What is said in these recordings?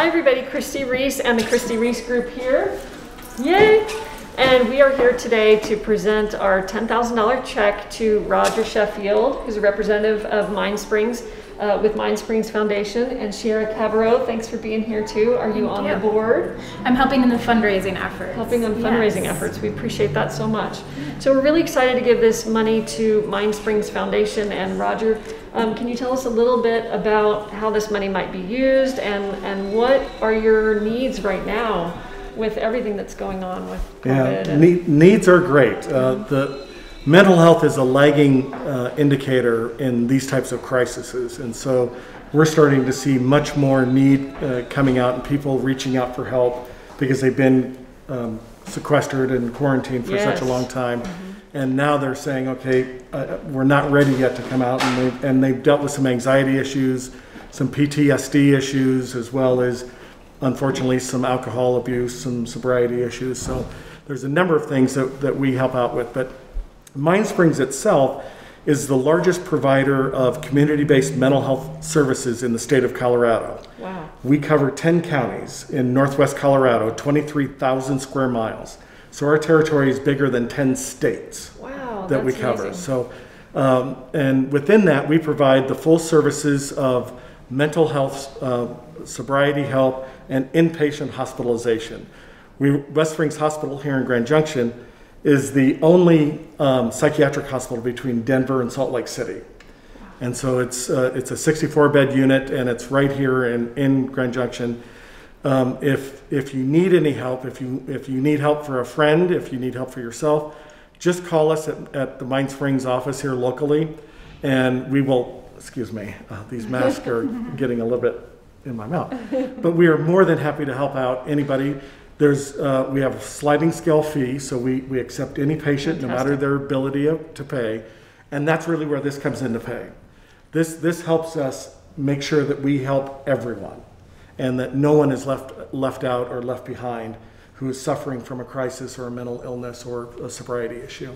Hi, everybody. Christi Reece and the Christi Reece Group here. Yay! And we are here today to present our $10,000 check to Roger Sheffield, who's a representative of Mind Springs uh, with Mind Springs Foundation. And Shiera Cabarro, thanks for being here too. Are you Thank on you. the board? I'm helping in the fundraising efforts. helping on fundraising Yes. efforts. We appreciate that so much. So we're really excited to give this money to Mind Springs Foundation. And Roger, um, can you tell us a little bit about how this money might be used and, and what are your needs right now with everything that's going on with Yeah, COVID? and- ne- needs are great. Uh, the mental health is a lagging uh, indicator in these types of crises, and so we're starting to see much more need uh, coming out and people reaching out for help because they've been um, sequestered and quarantined for such a long time. And now they're saying, okay, uh, we're not ready yet to come out, and they've, and they've dealt with some anxiety issues, some PTSD issues, as well as unfortunately some alcohol abuse, some sobriety issues. So there's a number of things that, that we help out with. But Mind Springs itself is the largest provider of community based mental health services in the state of Colorado. Wow. We cover 10 counties in northwest Colorado, 23,000 square miles. So our territory is bigger than 10 states Wow. that we cover. amazing. So, um, and within that, we provide the full services of mental health, uh, sobriety help, and inpatient hospitalization. We, West Springs Hospital here in Grand Junction is the only um, psychiatric hospital between Denver and Salt Lake City. And so it's, uh, it's a 64 bed unit and it's right here in, in Grand Junction. Um, if, if you need any help, if you, if you need help for a friend, if you need help for yourself, just call us at, at the Mind Springs office here locally and we will, excuse me, uh, these masks are getting a little bit in my mouth. But we are more than happy to help out anybody. There's, uh, we have a sliding scale fee, so we, we accept any patient, no matter their ability of- to pay. And that's really where this comes into play. This, this helps us make sure that we help everyone and that no one is left, left out or left behind who is suffering from a crisis or a mental illness or a sobriety issue.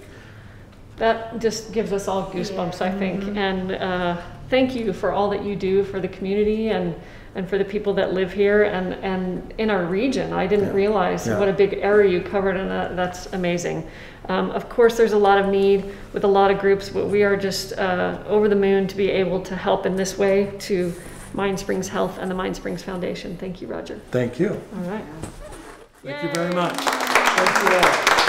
That just gives us all goosebumps, I think. Mm-hmm. And uh, thank you for all that you do for the community and, and for the people that live here and, and in our region. I didn't Yeah. realize Yeah. what a big area you covered, and that, that's amazing. Um, of course, there's a lot of need with a lot of groups, but we are just uh, over the moon to be able to help in this way to Mind Springs Health and the Mind Springs Foundation. Thank you, Roger. Thank you. All right. Thank you very much. Thank you all.